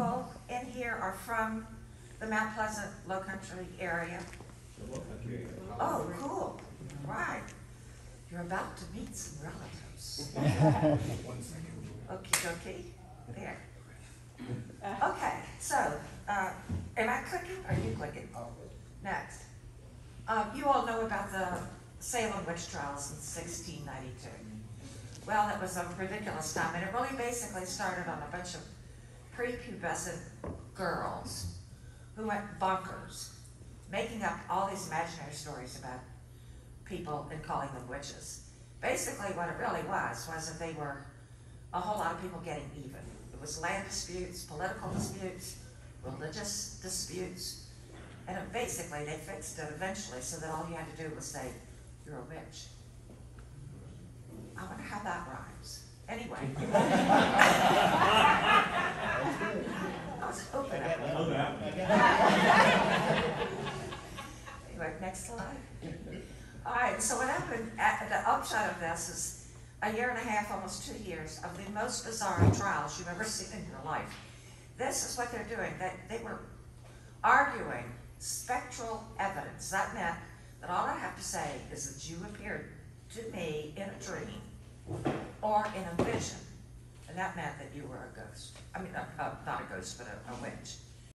people in here are from the Mount Pleasant Low Country area? Oh, cool, right. You're about to meet some relatives. Okey dokey, there. Okay, so, uh, am I clicking, are you clicking? Next. Um, you all know about the Salem witch trials in sixteen ninety-two. Well, it was a ridiculous time, and it really basically started on a bunch of prepubescent girls who went bonkers, making up all these imaginary stories about people and calling them witches. Basically, what it really was, was that they were a whole lot of people getting even. It was land disputes, political disputes, religious disputes, and it basically, they fixed it eventually so that all you had to do was say, you're a witch. I wonder how that rhymes. Anyway. I was hoping it would. Anyway, next slide. All right, so what happened, at the upshot of this is a year and a half, almost two years, of the most bizarre trials you've ever seen in your life. This is what they're doing. They, they were arguing spectral evidence. That meant that all I have to say is that you appeared to me in a dream or in a vision. And that meant that you were a ghost. I mean, uh, uh, not a ghost, but a, a witch.